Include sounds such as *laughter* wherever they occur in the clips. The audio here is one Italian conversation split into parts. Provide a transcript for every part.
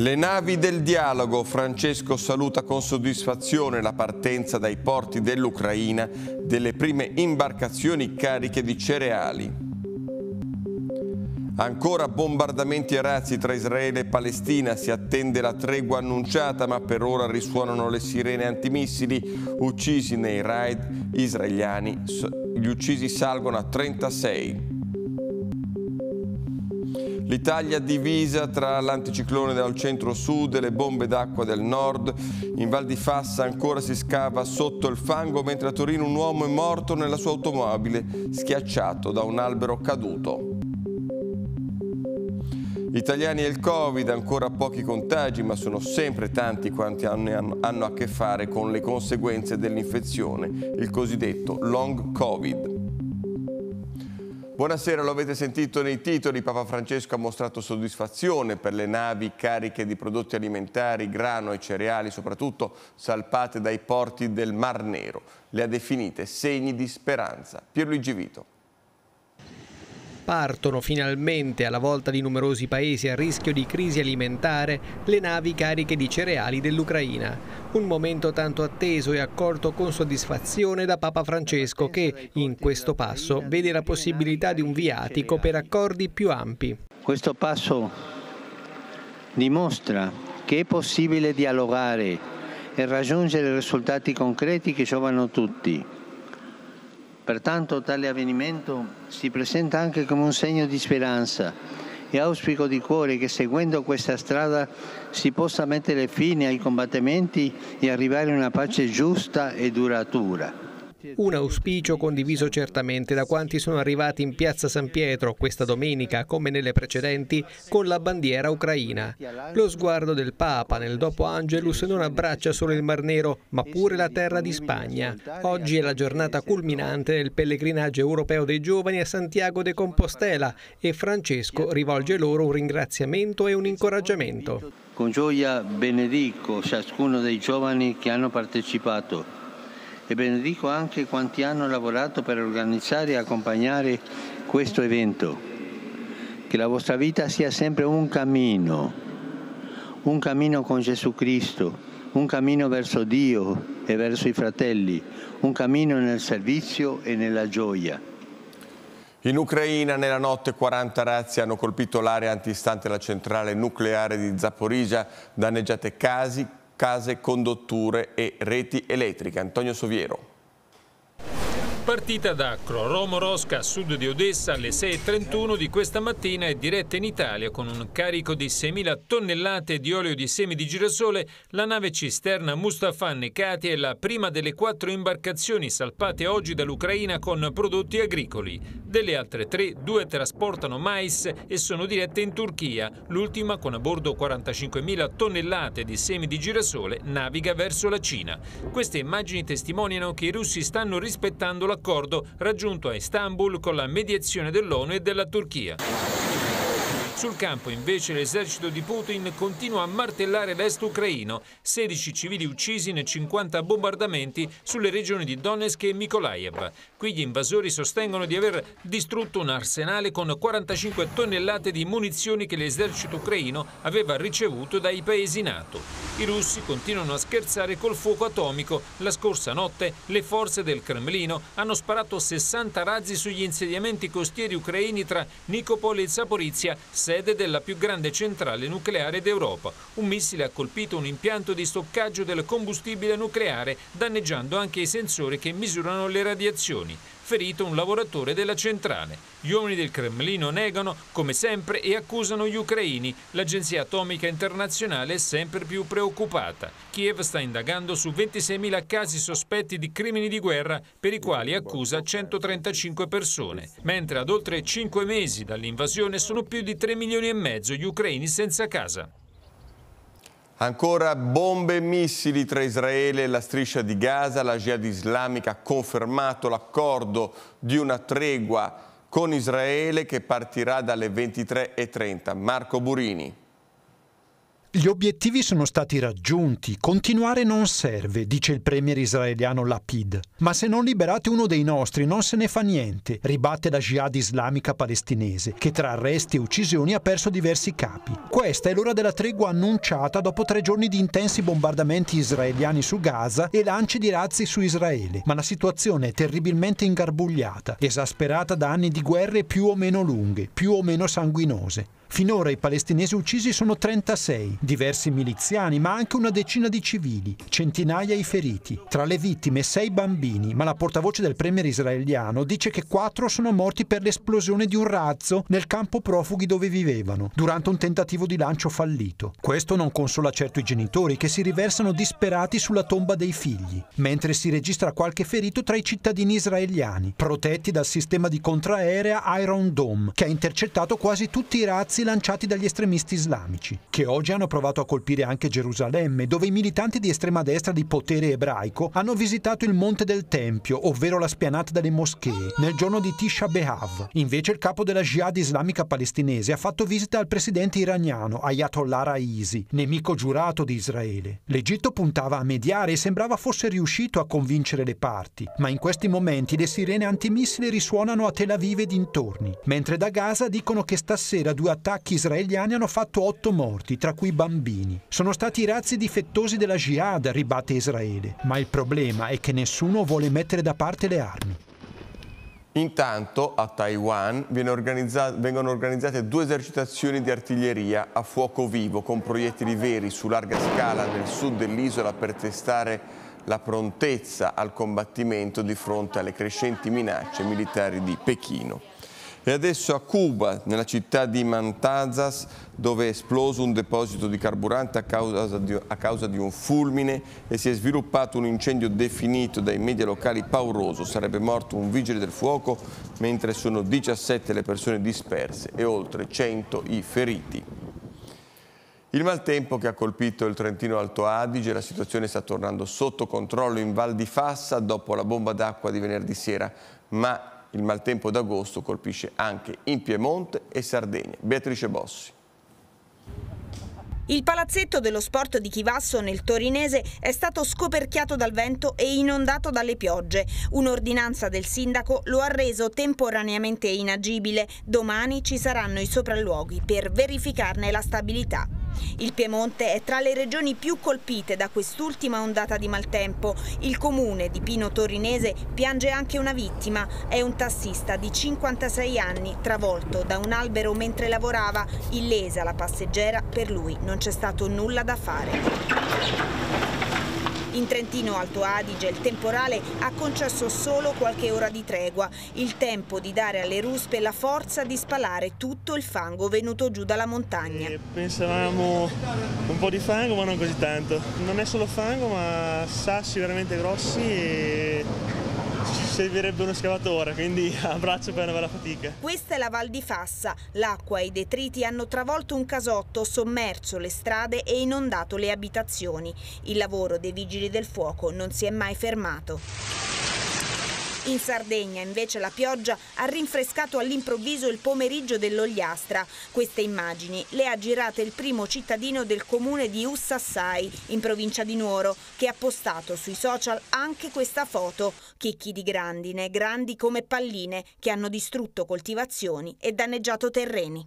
Le navi del dialogo, Francesco saluta con soddisfazione la partenza dai porti dell'Ucraina delle prime imbarcazioni cariche di cereali. Ancora bombardamenti e razzi tra Israele e Palestina, si attende la tregua annunciata ma per ora risuonano le sirene antimissili, uccisi nei raid israeliani, gli uccisi salgono a 36. L'Italia divisa tra l'anticiclone dal centro-sud e le bombe d'acqua del nord. In Val di Fassa ancora si scava sotto il fango, mentre a Torino un uomo è morto nella sua automobile, schiacciato da un albero caduto. Italiani e il Covid, ancora pochi contagi, ma sono sempre tanti quanti hanno, hanno a che fare con le conseguenze dell'infezione, il cosiddetto long Covid. Buonasera, lo avete sentito nei titoli, Papa Francesco ha mostrato soddisfazione per le navi cariche di prodotti alimentari, grano e cereali, soprattutto salpate dai porti del Mar Nero. Le ha definite segni di speranza. Pierluigi Vito. Partono finalmente, alla volta di numerosi paesi a rischio di crisi alimentare, le navi cariche di cereali dell'Ucraina. Un momento tanto atteso e accolto con soddisfazione da Papa Francesco che, in questo passo, vede la possibilità di un viatico per accordi più ampi. Questo passo dimostra che è possibile dialogare e raggiungere risultati concreti che giovano tutti Pertanto tale avvenimento si presenta anche come un segno di speranza e auspico di cuore che seguendo questa strada si possa mettere fine ai combattimenti e arrivare a una pace giusta e duratura. Un auspicio condiviso certamente da quanti sono arrivati in piazza San Pietro questa domenica, come nelle precedenti, con la bandiera ucraina. Lo sguardo del Papa nel dopo Angelus non abbraccia solo il Mar Nero, ma pure la terra di Spagna. Oggi è la giornata culminante del pellegrinaggio europeo dei giovani a Santiago de Compostela e Francesco rivolge loro un ringraziamento e un incoraggiamento. Con gioia benedico ciascuno dei giovani che hanno partecipato e benedico anche quanti hanno lavorato per organizzare e accompagnare questo evento. Che la vostra vita sia sempre un cammino, un cammino con Gesù Cristo, un cammino verso Dio e verso i fratelli, un cammino nel servizio e nella gioia. In Ucraina nella notte 40 razzi hanno colpito l'area antistante la centrale nucleare di Zaporizia, danneggiate casi, case, condotture e reti elettriche. Antonio Soviero. Partita da Kroromorosk a sud di Odessa alle 6.31 di questa mattina è diretta in Italia con un carico di 6.000 tonnellate di olio di semi di girasole. La nave cisterna Mustafa Nekati è la prima delle quattro imbarcazioni salpate oggi dall'Ucraina con prodotti agricoli. Delle altre tre, due trasportano mais e sono dirette in Turchia. L'ultima, con a bordo 45.000 tonnellate di semi di girasole, naviga verso la Cina. Queste immagini testimoniano che i russi stanno rispettando l'accordo raggiunto a Istanbul con la mediazione dell'ONU e della Turchia. Sul campo invece l'esercito di Putin continua a martellare l'est ucraino, 16 civili uccisi in 50 bombardamenti sulle regioni di Donetsk e Mykolaiv. Qui gli invasori sostengono di aver distrutto un arsenale con 45 tonnellate di munizioni che l'esercito ucraino aveva ricevuto dai paesi NATO. I russi continuano a scherzare col fuoco atomico. La scorsa notte le forze del Cremlino hanno sparato 60 razzi sugli insediamenti costieri ucraini tra Nikopol e Zaporizia, sede della più grande centrale nucleare d'Europa. Un missile ha colpito un impianto di stoccaggio del combustibile nucleare, danneggiando anche i sensori che misurano le radiazioni ferito un lavoratore della centrale. Gli uomini del Cremlino negano, come sempre, e accusano gli ucraini. L'Agenzia Atomica Internazionale è sempre più preoccupata. Kiev sta indagando su 26.000 casi sospetti di crimini di guerra, per i quali accusa 135 persone. Mentre ad oltre 5 mesi dall'invasione sono più di 3 milioni e mezzo gli ucraini senza casa. Ancora bombe e missili tra Israele e la striscia di Gaza. La Jihad islamica ha confermato l'accordo di una tregua con Israele che partirà dalle 23.30. Marco Burini. Gli obiettivi sono stati raggiunti, continuare non serve, dice il premier israeliano Lapid. Ma se non liberate uno dei nostri non se ne fa niente, ribatte la jihad islamica palestinese, che tra arresti e uccisioni ha perso diversi capi. Questa è l'ora della tregua annunciata dopo tre giorni di intensi bombardamenti israeliani su Gaza e lanci di razzi su Israele. Ma la situazione è terribilmente ingarbugliata, esasperata da anni di guerre più o meno lunghe, più o meno sanguinose. Finora i palestinesi uccisi sono 36, diversi miliziani, ma anche una decina di civili, centinaia i feriti. Tra le vittime sei bambini, ma la portavoce del premier israeliano dice che quattro sono morti per l'esplosione di un razzo nel campo profughi dove vivevano, durante un tentativo di lancio fallito. Questo non consola certo i genitori che si riversano disperati sulla tomba dei figli, mentre si registra qualche ferito tra i cittadini israeliani, protetti dal sistema di contraerea Iron Dome, che ha intercettato quasi tutti i razzi razzi lanciati dagli estremisti islamici, che oggi hanno provato a colpire anche Gerusalemme, dove i militanti di estrema destra di potere ebraico hanno visitato il Monte del Tempio, ovvero la spianata delle moschee, nel giorno di Tisha B'Av. Invece il capo della Jihad islamica palestinese ha fatto visita al presidente iraniano Ayatollah Raisi, nemico giurato di Israele. L'Egitto puntava a mediare e sembrava fosse riuscito a convincere le parti, ma in questi momenti le sirene antimissili risuonano a Tel Aviv e dintorni, mentre da Gaza dicono che stasera due attacchi attacchi israeliani hanno fatto otto morti, tra cui bambini. Sono stati i razzi difettosi della jihad, ribatte Israele. Ma il problema è che nessuno vuole mettere da parte le armi. Intanto a Taiwan organizza vengono organizzate due esercitazioni di artiglieria a fuoco vivo con proiettili veri su larga scala nel sud dell'isola per testare la prontezza al combattimento di fronte alle crescenti minacce militari di Pechino. E adesso a Cuba, nella città di Mantazas, dove è esploso un deposito di carburante a causa di, a causa di un fulmine e si è sviluppato un incendio definito dai media locali pauroso. Sarebbe morto un vigile del fuoco, mentre sono 17 le persone disperse e oltre 100 i feriti. Il maltempo che ha colpito il Trentino Alto Adige, la situazione sta tornando sotto controllo in Val di Fassa dopo la bomba d'acqua di venerdì sera, ma il maltempo d'agosto colpisce anche in Piemonte e Sardegna. Beatrice Bossi. Il palazzetto dello sport di Chivasso nel Torinese è stato scoperchiato dal vento e inondato dalle piogge. Un'ordinanza del sindaco lo ha reso temporaneamente inagibile. Domani ci saranno i sopralluoghi per verificarne la stabilità. Il Piemonte è tra le regioni più colpite da quest'ultima ondata di maltempo. Il comune di Pino Torinese piange anche una vittima. È un tassista di 56 anni travolto da un albero mentre lavorava. Illesa la passeggera, per lui non c'è stato nulla da fare. In Trentino Alto Adige il temporale ha concesso solo qualche ora di tregua, il tempo di dare alle ruspe la forza di spalare tutto il fango venuto giù dalla montagna. E pensavamo un po' di fango ma non così tanto. Non è solo fango ma sassi veramente grossi e servirebbe uno scavatore, quindi *laughs* abbraccio per una bella fatica. Questa è la Val di Fassa. L'acqua e i detriti hanno travolto un casotto, sommerso le strade e inondato le abitazioni. Il lavoro dei vigili del fuoco non si è mai fermato. In Sardegna invece la pioggia ha rinfrescato all'improvviso il pomeriggio dell'Ogliastra. Queste immagini le ha girate il primo cittadino del comune di Ussassai, in provincia di Nuoro, che ha postato sui social anche questa foto. Chicchi di grandine, grandi come palline, che hanno distrutto coltivazioni e danneggiato terreni.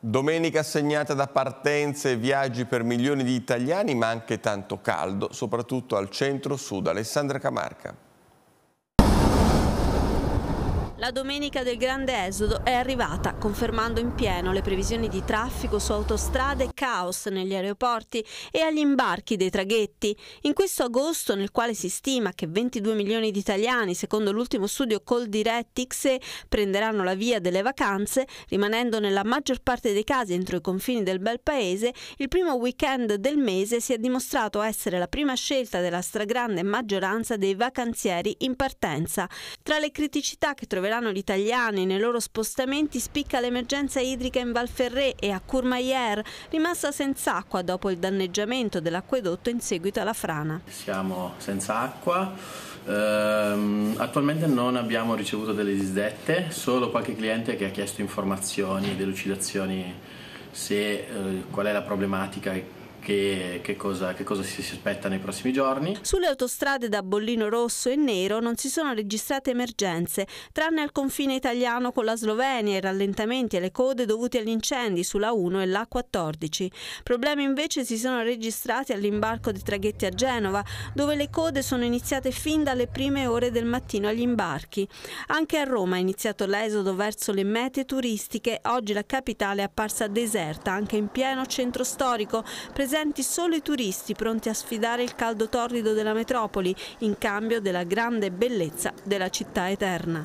Domenica segnata da partenze e viaggi per milioni di italiani, ma anche tanto caldo, soprattutto al centro-sud. Alessandra Camarca. La domenica del grande esodo è arrivata, confermando in pieno le previsioni di traffico su autostrade, caos negli aeroporti e agli imbarchi dei traghetti. In questo agosto, nel quale si stima che 22 milioni di italiani, secondo l'ultimo studio Call Directix, prenderanno la via delle vacanze, rimanendo nella maggior parte dei casi entro i confini del bel paese, il primo weekend del mese si è dimostrato essere la prima scelta della stragrande maggioranza dei vacanzieri in partenza. Tra le criticità che troveranno troveranno gli italiani nei loro spostamenti spicca l'emergenza idrica in Valferré e a Courmayeur, rimasta senza acqua dopo il danneggiamento dell'acquedotto in seguito alla frana. Siamo senza acqua. Uh, attualmente non abbiamo ricevuto delle disdette, solo qualche cliente che ha chiesto informazioni, delucidazioni se, eh, qual è la problematica che, che, cosa, che, cosa, si aspetta nei prossimi giorni. Sulle autostrade da bollino rosso e nero non si sono registrate emergenze, tranne al confine italiano con la Slovenia, i rallentamenti e le code dovuti agli incendi sulla 1 e la 14. Problemi invece si sono registrati all'imbarco dei traghetti a Genova, dove le code sono iniziate fin dalle prime ore del mattino agli imbarchi. Anche a Roma è iniziato l'esodo verso le mete turistiche. Oggi la capitale è apparsa deserta, anche in pieno centro storico, presente presenti solo i turisti pronti a sfidare il caldo torrido della metropoli in cambio della grande bellezza della città eterna.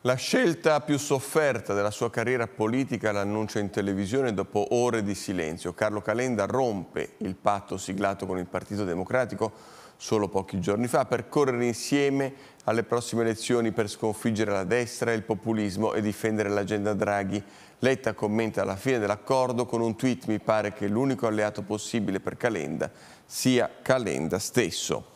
La scelta più sofferta della sua carriera politica l'annuncia in televisione dopo ore di silenzio. Carlo Calenda rompe il patto siglato con il Partito Democratico solo pochi giorni fa per correre insieme alle prossime elezioni per sconfiggere la destra e il populismo e difendere l'agenda Draghi Letta commenta alla fine dell'accordo con un tweet mi pare che l'unico alleato possibile per Calenda sia Calenda stesso.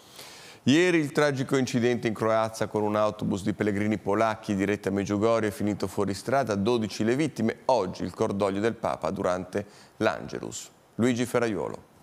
Ieri il tragico incidente in Croazia con un autobus di pellegrini polacchi diretti a Meggiugorio è finito fuori strada, 12 le vittime, oggi il cordoglio del Papa durante l'Angelus. Luigi Ferraiolo.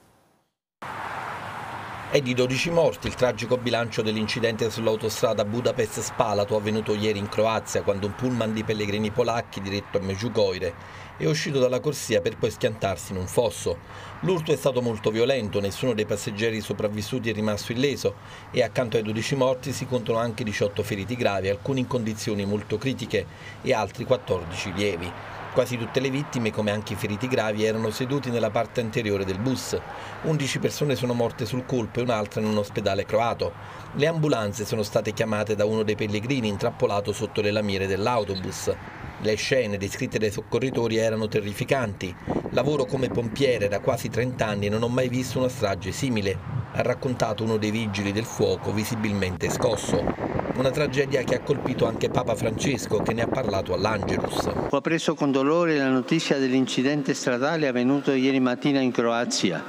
È di 12 morti il tragico bilancio dell'incidente sull'autostrada Budapest-Spalato avvenuto ieri in Croazia quando un pullman di pellegrini polacchi diretto a Medjugorje è uscito dalla corsia per poi schiantarsi in un fosso. L'urto è stato molto violento, nessuno dei passeggeri sopravvissuti è rimasto illeso e accanto ai 12 morti si contano anche 18 feriti gravi, alcuni in condizioni molto critiche e altri 14 lievi. Quasi tutte le vittime, come anche i feriti gravi, erano seduti nella parte anteriore del bus. 11 persone sono morte sul colpo e un'altra in un ospedale croato. Le ambulanze sono state chiamate da uno dei pellegrini intrappolato sotto le lamiere dell'autobus. Le scene descritte dai soccorritori erano terrificanti. Lavoro come pompiere da quasi 30 anni e non ho mai visto una strage simile, ha raccontato uno dei vigili del fuoco visibilmente scosso. Una tragedia che ha colpito anche Papa Francesco che ne ha parlato all'Angelus. Ho appreso con dolore la notizia dell'incidente stradale avvenuto ieri mattina in Croazia.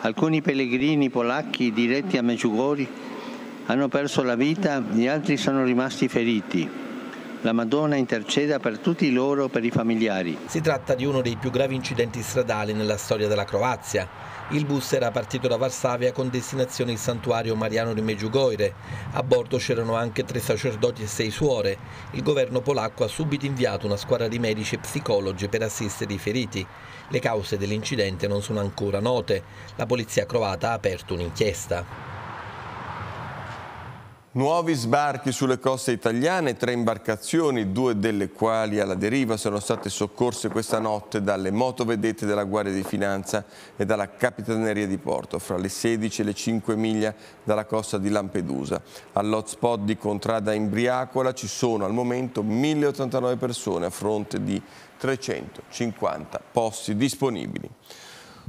Alcuni pellegrini polacchi diretti a Medjugorje hanno perso la vita e altri sono rimasti feriti. La Madonna interceda per tutti loro, per i familiari. Si tratta di uno dei più gravi incidenti stradali nella storia della Croazia. Il bus era partito da Varsavia con destinazione il santuario mariano di Meggiugoire. A bordo c'erano anche tre sacerdoti e sei suore. Il governo polacco ha subito inviato una squadra di medici e psicologi per assistere i feriti. Le cause dell'incidente non sono ancora note. La polizia croata ha aperto un'inchiesta. Nuovi sbarchi sulle coste italiane, tre imbarcazioni, due delle quali alla deriva sono state soccorse questa notte dalle motovedette della Guardia di Finanza e dalla Capitaneria di Porto, fra le 16 e le 5 miglia dalla costa di Lampedusa. All'hotspot di Contrada Imbriacola ci sono al momento 1089 persone a fronte di 350 posti disponibili.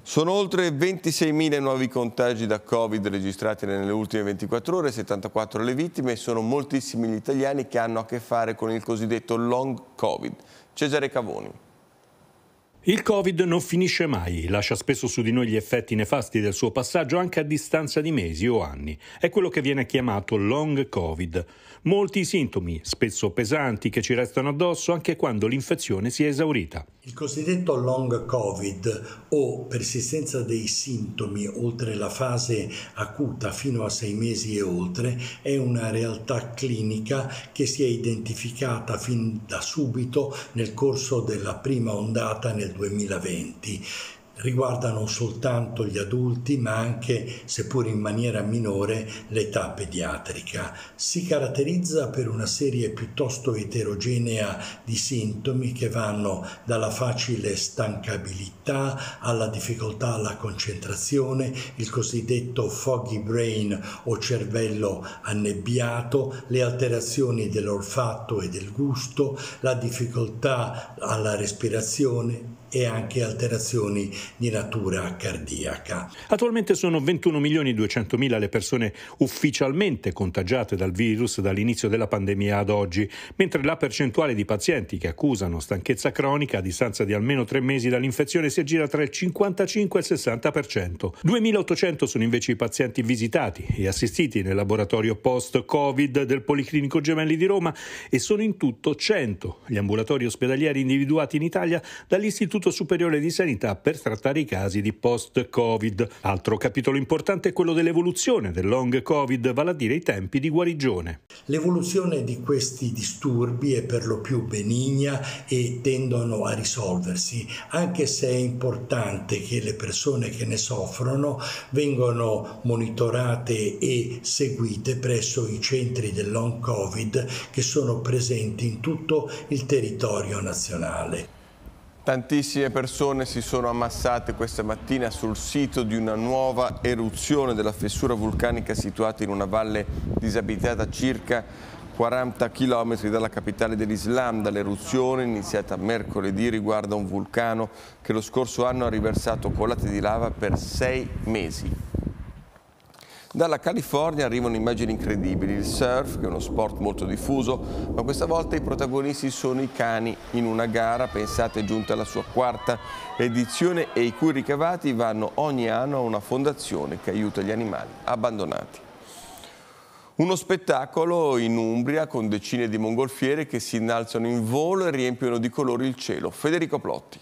Sono oltre 26.000 nuovi contagi da Covid registrati nelle ultime 24 ore, 74 le vittime e sono moltissimi gli italiani che hanno a che fare con il cosiddetto long Covid. Cesare Cavoni. Il Covid non finisce mai, lascia spesso su di noi gli effetti nefasti del suo passaggio anche a distanza di mesi o anni. È quello che viene chiamato long Covid. Molti sintomi, spesso pesanti, che ci restano addosso anche quando l'infezione si è esaurita. Il cosiddetto long Covid o persistenza dei sintomi oltre la fase acuta fino a sei mesi e oltre è una realtà clinica che si è identificata fin da subito nel corso della prima ondata nel 2020 riguarda non soltanto gli adulti ma anche, seppur in maniera minore, l'età pediatrica. Si caratterizza per una serie piuttosto eterogenea di sintomi che vanno dalla facile stancabilità alla difficoltà alla concentrazione, il cosiddetto foggy brain o cervello annebbiato, le alterazioni dell'olfatto e del gusto, la difficoltà alla respirazione, e anche alterazioni di natura cardiaca. Attualmente sono 21 milioni e 200 mila le persone ufficialmente contagiate dal virus dall'inizio della pandemia ad oggi, mentre la percentuale di pazienti che accusano stanchezza cronica a distanza di almeno tre mesi dall'infezione si aggira tra il 55 e il 60%. 2.800 sono invece i pazienti visitati e assistiti nel laboratorio post-Covid del Policlinico Gemelli di Roma e sono in tutto 100 gli ambulatori ospedalieri individuati in Italia dall'Istituto Superiore di Sanità per trattare i casi di post-Covid. Altro capitolo importante è quello dell'evoluzione del long Covid, vale a dire i tempi di guarigione. L'evoluzione di questi disturbi è per lo più benigna e tendono a risolversi, anche se è importante che le persone che ne soffrono vengano monitorate e seguite presso i centri del long Covid che sono presenti in tutto il territorio nazionale. Tantissime persone si sono ammassate questa mattina sul sito di una nuova eruzione della fessura vulcanica situata in una valle disabitata circa 40 km dalla capitale dell'Islam. L'eruzione iniziata mercoledì riguarda un vulcano che lo scorso anno ha riversato colate di lava per sei mesi. Dalla California arrivano immagini incredibili, il surf che è uno sport molto diffuso, ma questa volta i protagonisti sono i cani in una gara pensate giunta alla sua quarta edizione e i cui ricavati vanno ogni anno a una fondazione che aiuta gli animali abbandonati. Uno spettacolo in Umbria con decine di mongolfiere che si innalzano in volo e riempiono di colori il cielo. Federico Plotti.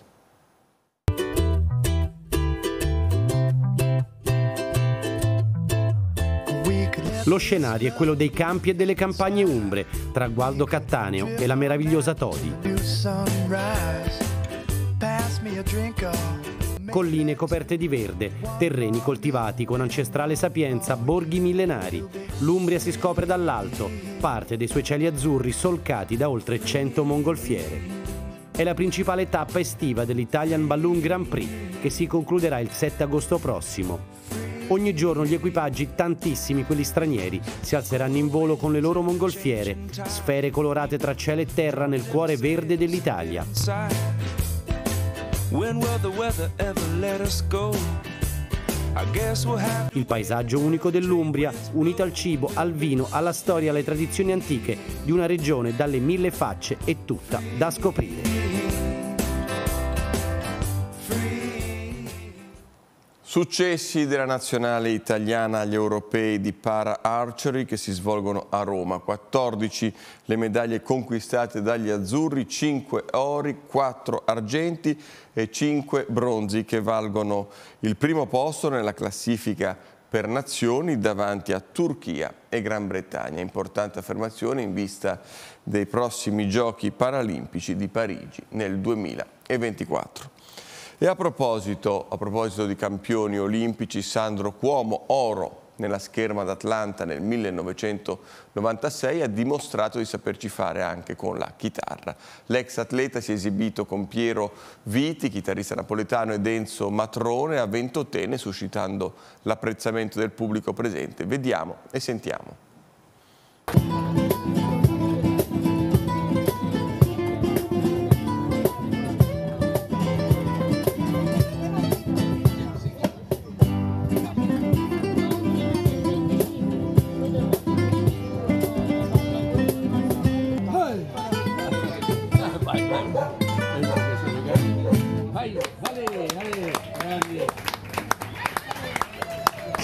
Lo scenario è quello dei campi e delle campagne umbre, tra Gualdo Cattaneo e la meravigliosa Todi. Colline coperte di verde, terreni coltivati con ancestrale sapienza, borghi millenari. L'Umbria si scopre dall'alto, parte dei suoi cieli azzurri solcati da oltre 100 mongolfiere. È la principale tappa estiva dell'Italian Balloon Grand Prix che si concluderà il 7 agosto prossimo. Ogni giorno gli equipaggi, tantissimi quelli stranieri, si alzeranno in volo con le loro mongolfiere, sfere colorate tra cielo e terra nel cuore verde dell'Italia. Il paesaggio unico dell'Umbria, unito al cibo, al vino, alla storia, alle tradizioni antiche di una regione dalle mille facce e tutta da scoprire. Successi della nazionale italiana agli europei di para archery che si svolgono a Roma. 14 le medaglie conquistate dagli azzurri, 5 ori, 4 argenti e 5 bronzi che valgono il primo posto nella classifica per nazioni davanti a Turchia e Gran Bretagna. Importante affermazione in vista dei prossimi giochi paralimpici di Parigi nel 2024. E a proposito, a proposito di campioni olimpici, Sandro Cuomo, oro nella scherma d'Atlanta nel 1996 ha dimostrato di saperci fare anche con la chitarra. L'ex atleta si è esibito con Piero Viti, chitarrista napoletano, e Enzo Matrone a Ventotene, suscitando l'apprezzamento del pubblico presente. Vediamo e sentiamo.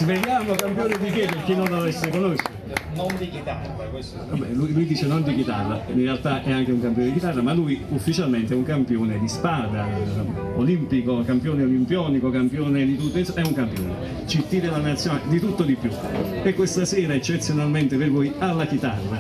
Sveliamo campione di che per chi non dovesse conoscere? Non di chitarra, questo. Vabbè, lui, lui, dice non di chitarra, in realtà è anche un campione di chitarra, ma lui ufficialmente è un campione di spada, olimpico, campione olimpionico, campione di tutto, è un campione. Ci tira la nazionale, di tutto di più. E questa sera eccezionalmente per voi alla chitarra.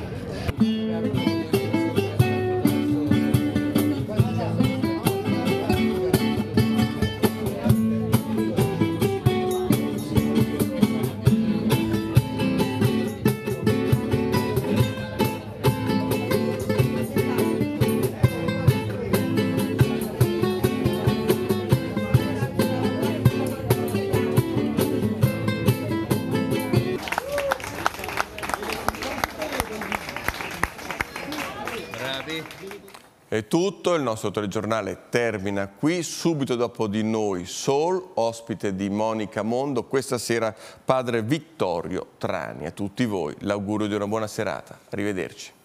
Tutto, il nostro telegiornale termina qui, subito dopo di noi Sol, ospite di Monica Mondo, questa sera padre Vittorio Trani. A tutti voi l'augurio di una buona serata. Arrivederci.